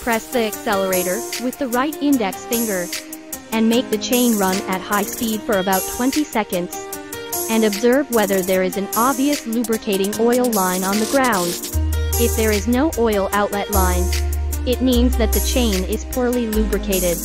Press the accelerator with the right index finger and make the chain run at high speed for about 20 seconds. And observe whether there is an obvious lubricating oil line on the ground. If there is no oil outlet line, it means that the chain is poorly lubricated.